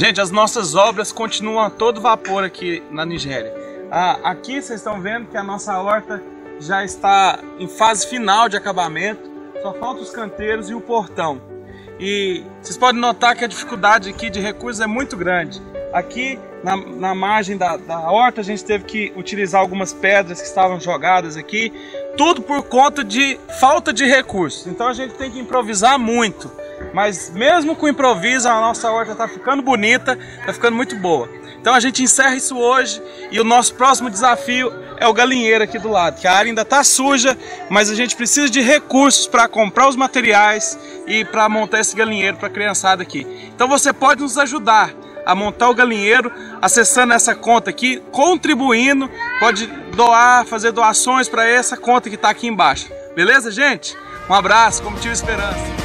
Gente, as nossas obras continuam a todo vapor aqui na Nigéria. Ah, aqui vocês estão vendo que a nossa horta já está em fase final de acabamento. Só falta os canteiros e o portão. E vocês podem notar que a dificuldade aqui de recursos é muito grande. Aqui na, na margem da, da horta a gente teve que utilizar algumas pedras que estavam jogadas aqui. Tudo por conta de falta de recursos. Então a gente tem que improvisar muito. Mas mesmo com improviso, a nossa horta está ficando bonita, está ficando muito boa. Então a gente encerra isso hoje e o nosso próximo desafio é o galinheiro aqui do lado, que a área ainda está suja, mas a gente precisa de recursos para comprar os materiais e para montar esse galinheiro para a criançada aqui. Então você pode nos ajudar a montar o galinheiro acessando essa conta aqui, contribuindo, pode doar, fazer doações para essa conta que está aqui embaixo. Beleza, gente? Um abraço, como tive esperança.